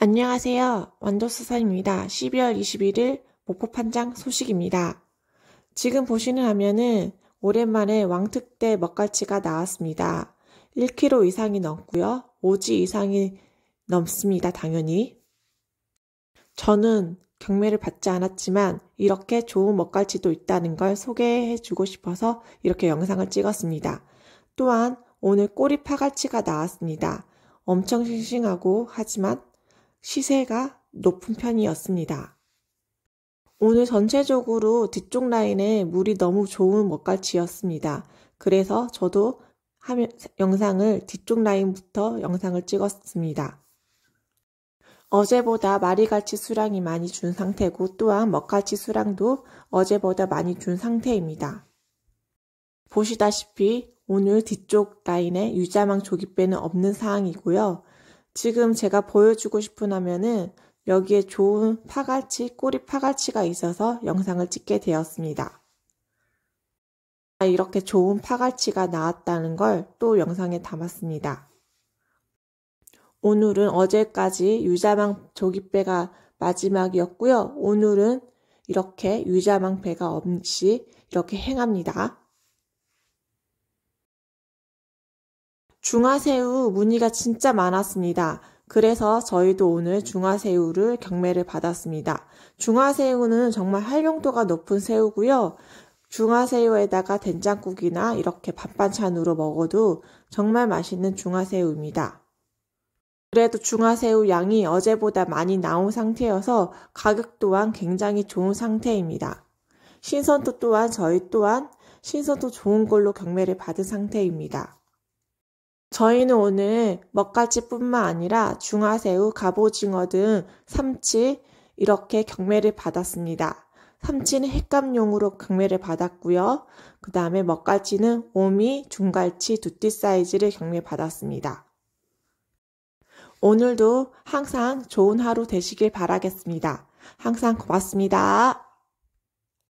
안녕하세요. 완도수사입니다. 12월 21일 목포판장 소식입니다. 지금 보시는 화면은 오랜만에 왕특대 먹갈치가 나왔습니다. 1kg 이상이 넘고요. 5지 이상이 넘습니다. 당연히. 저는 경매를 받지 않았지만 이렇게 좋은 먹갈치도 있다는 걸 소개해 주고 싶어서 이렇게 영상을 찍었습니다. 또한 오늘 꼬리 파갈치가 나왔습니다. 엄청 싱싱하고 하지만 시세가 높은 편이었습니다. 오늘 전체적으로 뒤쪽 라인에 물이 너무 좋은 먹갈치였습니다. 그래서 저도 화면, 영상을 뒤쪽 라인부터 영상을 찍었습니다. 어제보다 마리갈치 수량이 많이 준 상태고 또한 먹갈치 수량도 어제보다 많이 준 상태입니다. 보시다시피 오늘 뒤쪽 라인에 유자망 조깃배는 없는 상황이고요. 지금 제가 보여주고 싶은 화면은 여기에 좋은 파갈치, 꼬리 파갈치가 있어서 영상을 찍게 되었습니다. 이렇게 좋은 파갈치가 나왔다는 걸 또 영상에 담았습니다. 오늘은 어제까지 유자망 조깃배가 마지막이었고요. 오늘은 이렇게 유자망 배가 없이 이렇게 행합니다. 중화새우 문의가 진짜 많았습니다. 그래서 저희도 오늘 중화새우를 경매를 받았습니다. 중화새우는 정말 활용도가 높은 새우고요. 중화새우에다가 된장국이나 이렇게 밥반찬으로 먹어도 정말 맛있는 중화새우입니다. 그래도 중화새우 양이 어제보다 많이 나온 상태여서 가격 또한 굉장히 좋은 상태입니다. 신선도 또한 저희 또한 신선도 좋은 걸로 경매를 받은 상태입니다. 저희는 오늘 먹갈치뿐만 아니라 중화새우, 갑오징어 등 삼치 이렇게 경매를 받았습니다. 삼치는 횟감용으로 경매를 받았고요. 그 다음에 먹갈치는 오미, 중갈치, 두띠 사이즈를 경매 받았습니다. 오늘도 항상 좋은 하루 되시길 바라겠습니다. 항상 고맙습니다.